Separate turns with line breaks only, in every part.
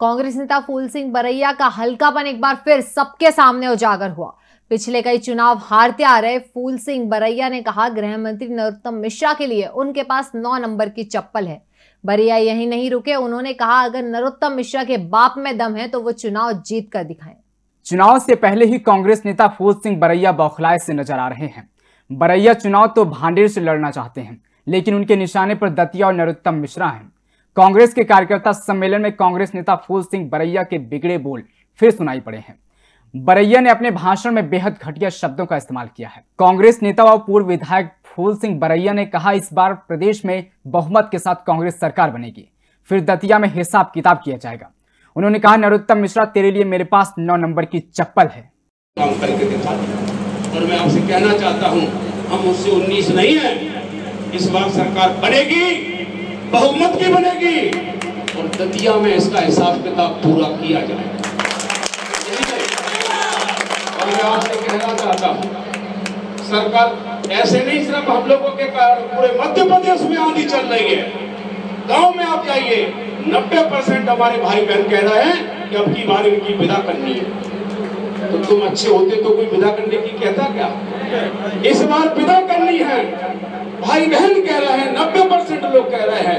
कांग्रेस नेता फूल सिंह बरैया का हल्कापन एक बार फिर सबके सामने उजागर हुआ। पिछले कई चुनाव हारते आ रहे फूल सिंह बरैया ने कहा, गृह मंत्री नरोत्तम मिश्रा के लिए उनके पास नौ नंबर की चप्पल है। बरैया यही नहीं रुके, उन्होंने कहा, अगर नरोत्तम मिश्रा के बाप में दम है तो वो चुनाव जीत कर दिखाएँ।
चुनाव से पहले ही कांग्रेस नेता फूल सिंह बरैया बौखलाए से नज़र आ रहे हैं। बरैया चुनाव तो भांडेर से लड़ना चाहते हैं, लेकिन उनके निशाने पर दतिया और नरोत्तम मिश्रा हैं। कांग्रेस के कार्यकर्ता सम्मेलन में कांग्रेस नेता फूल सिंह बरैया के बिगड़े बोल फिर सुनाई पड़े हैं। बरैया ने अपने भाषण में बेहद घटिया शब्दों का इस्तेमाल किया है। कांग्रेस नेता व पूर्व विधायक फूल सिंह बरैया ने कहा, इस बार प्रदेश में बहुमत के साथ कांग्रेस सरकार बनेगी। फिर दतिया में हिसाब किताब किया जाएगा। उन्होंने कहा, नरोत्तम मिश्रा, तेरे लिए मेरे पास नौ नंबर की चप्पल है।
और मैं आपसे कहना चाहता हूँ, हम उससे उन्नीस नहीं है। इस बार सरकार बनेगी। बहुमत की बनेगी। और दतिया में इसका हिसाब किताब पूरा किया जाएगा। और मैं आपसे कहना चाहता हूँ, सरकार ऐसे नहीं सिर्फ़ हम लोगों के कारण पूरे मध्य प्रदेश में आंधी चल रही है। गाँव में आप जाइए, नब्बे परसेंट हमारे भाई बहन कह रहे हैं कि अब की बार इनकी विदा करनी है। तो तुम अच्छे होते तो कोई विदा करने की कहता क्या? इस बार विदा करनी है। भाई बहन कह रहे हैं, नब्बे परसेंट लोग कह रहे हैं।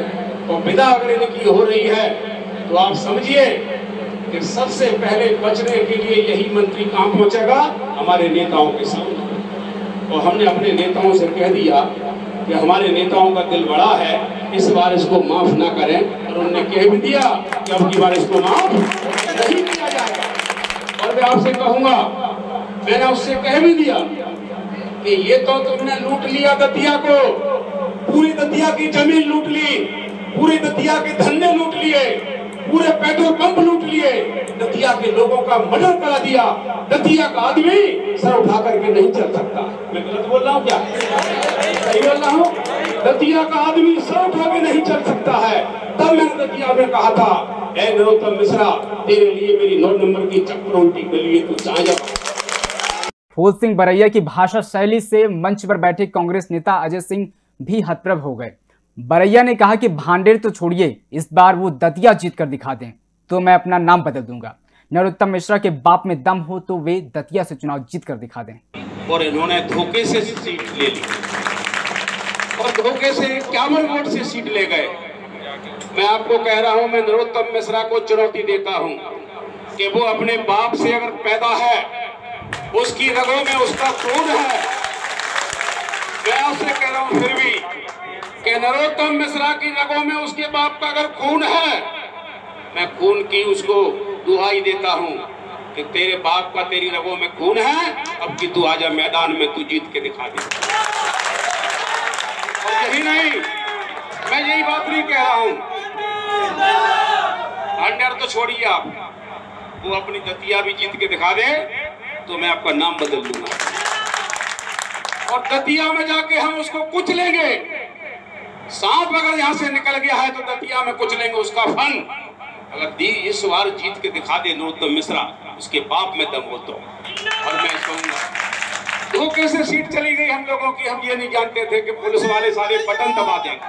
विदा अगर इनकी हो रही है। तो आप समझिए कि सबसे पहले बचने के लिए यही मंत्री कहाँ पहुंचेगा? हमारे नेताओं के सामने। और हमने अपने नेताओं से कह दिया कि हमारे नेताओं का दिल बड़ा है, इस बार इसको माफ़ ना करें। और उन्होंने कह भी दिया कि अब की बार इसको माफ़ नहीं किया जाएगा। और मैं आपसे कहूँगा, मैंने उससे कह भी दिया कि ये तो तुमने लूट लिया दतिया को, पूरी दतिया की ज़मीन लूट ली। पूरी दतिया के धंधे लूट लिए, पूरे पेट्रोल पंप लूट लिए। दतिया के लोगों का मर्डर करा दिया। दतिया का आदमी सर उठा करके नहीं चल सकता। मैं गलत बोल रहा हूँ क्या? सही बोल रहा हूँ? दतिया का आदमी सर उठा के नहीं चल सकता है। तब मैंने दतिया में कहा था, ए नरोत्तम मिश्रा, तेरे लिए मेरी नौ नंबर की चक्कर उल्टी के लिए तू चाहे जा
फूल सिंह बरैया की भाषा शैली से मंच पर बैठे कांग्रेस नेता अजय सिंह भी हतप्रभ हो गए। बरैया ने कहा कि भांडेर तो छोड़िए, इस बार वो दतिया जीत कर दिखा दें तो मैं अपना नाम बदल दूँगा। नरोत्तम मिश्रा के बाप में दम हो तो वे दतिया से चुनाव जीत कर दिखा दें।
और इन्होंने धोखे से सीट ले ली। और धोखे से इक्यावन वोट से सीट ले गए। मैं आपको कह रहा हूँ, मैं नरोत्तम मिश्रा को चुनौती देता हूँ कि वो अपने बाप से अगर पैदा है, उसकी रगों में उसका खून है। मैं आपसे कह रहा हूँ, फिर भी कि नरोत्तम मिश्रा की रगों में उसके बाप का अगर खून है। मैं खून की उसको दुहाई देता हूँ कि तेरे बाप का तेरी रगों में खून है, अब की तू आजा मैदान में तू जीत के दिखा दे। और यही नहीं, मैं यही बात नहीं कह रहा हूँ। अंडर तो छोड़िए आप, वो अपनी दतिया भी जीत के दिखा दे तो मैं आपका नाम बदल दूँगा। और दतिया में जाके हम उसको कुछ लेंगे। सांप अगर यहाँ से निकल गया है तो दतिया में कुछ लेंगे उसका फन। अगर दी इस बार जीत के दिखा दे नरोत्तम मिश्रा, उसके बाप में दम हो तो। और मैं कहूँगा धोखे से सीट चली गई हम लोगों की? हम ये नहीं जानते थे कि पुलिस वाले सारे बटन दबा देंगे।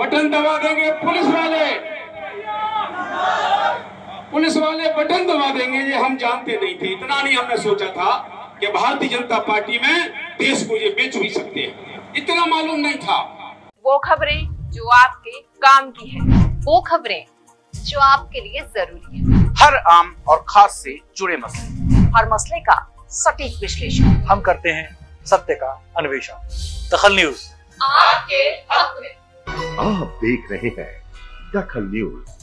बटन दबा देंगे पुलिस वाले। पुलिस वाले बटन दबा देंगे, ये हम जानते नहीं थे। इतना नहीं हमने सोचा था। कि भारतीय जनता पार्टी में देश को ये बेच भी सकते हैं। इतना मालूम नहीं था।
वो खबरें जो आपके काम की है
वो खबरें जो आपके लिए ज़रूरी है।
हर आम और खास से जुड़े मसले।
हर मसले का सटीक विश्लेषण।
हम करते हैं सत्य का अन्वेषण। दखल न्यूज़।
आपके हक में।
आप देख रहे हैं दखल न्यूज़।